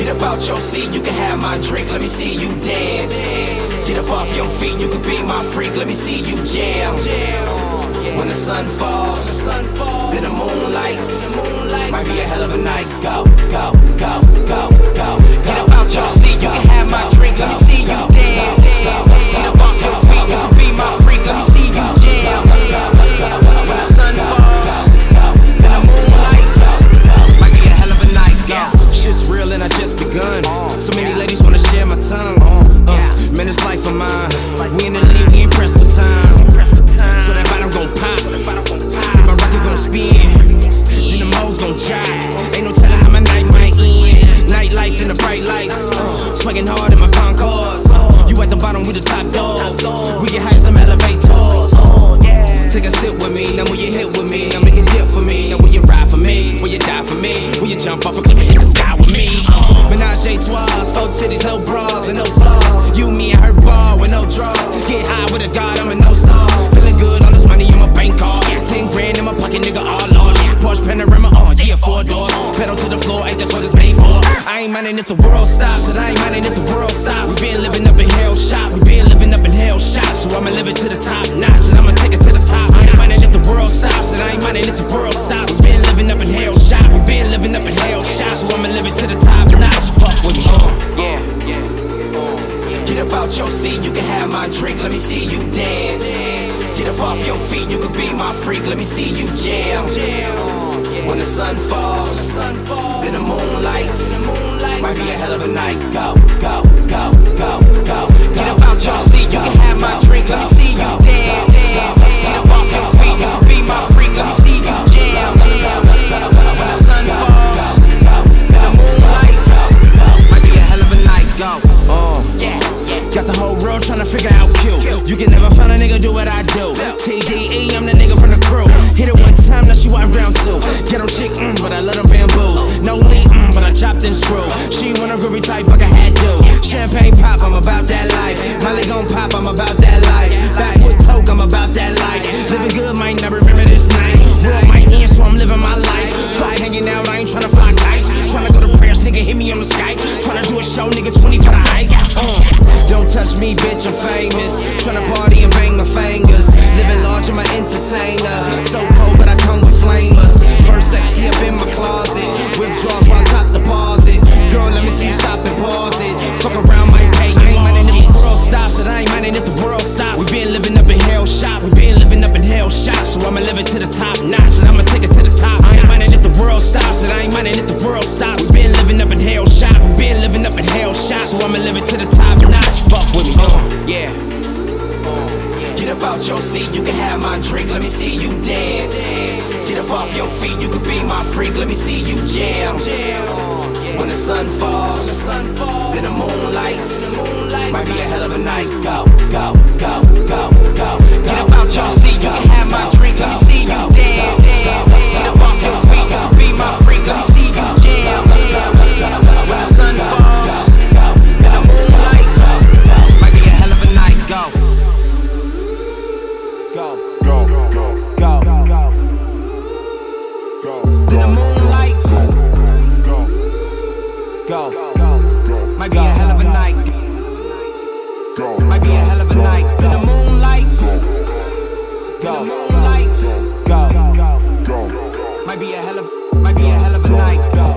Get up out your seat, you can have my drink, let me see you dance. Get up off your feet, you can be my freak, let me see you jam. When the sun falls, then the moon lights. Might be a hell of a night. Go, go, go, go, go. Get up out your seat, you can have my drink, in the league, we ain't pressed for time. So that bottom gon' pop. Then my record gon' spin. Then the moles gon' jive. Ain't no telling how my night might end. Nightlife in the bright lights. Swinging hard in my Concord. Uh, you at the bottom, we the top dogs. We get high as them elevators. Take a sip with me, now will you hit with me? Now make a dip for me, now will you ride for me? Will you die for me? Will you jump off a cliff and hit the sky with me? Menage a trois, four titties, no bras and no flaws. You, me, and her bar with no draws. Get high with a god, I'm a no star. Feeling good on this money in my bank card. Ten grand in my pocket, nigga, all large. Porsche Panamera, oh yeah, four doors. Pedal to the floor, ain't that's what it's made for. I ain't minding if the world stops, and I ain't minding if the world stops. We been living up in hell shop, your seat, you can have my drink, let me see you dance. Get up off your feet, you can be my freak, let me see you jam. When the sun falls, then the moon lights. Might be a hell of a night. Go, go, go, go, go. Get up out your seat, you can have my drink, let me see you dance. Got the whole world tryna figure out Q. You can never find a nigga do what I do. TDE, I'm the nigga from the crew. Hit it one time, now she want round two. Ghetto chick, mm, but I let them bamboos. No lean, mm, but I chopped and screw. She want a groovy type, like I had to. Champagne pop, I'm about that life. Molly gon' pop, I'm about that life. Backwood toke, I'm about that life. Living good, might not remember this night. World might end, so I'm living my life. Fly hanging out, I ain't tryna fly kites. Tryna go to prayers, nigga, hit me on the Skype. Tryna do a show, nigga, 20 for the hike. Uh, don't touch me, bitch, I'm famous. Tryna party and bang my fingers. Living large, I'm an entertainer. So out your seat, you can have my drink, let me see you dance. Get up off your feet, you can be my freak, let me see you jam. When the sun falls, then the moon lights. Might be a hell of a night. Go, go, go, overnight. In the moonlights, go, moonlights, go, go. Might be a hell of, might be a hell of a night. Go.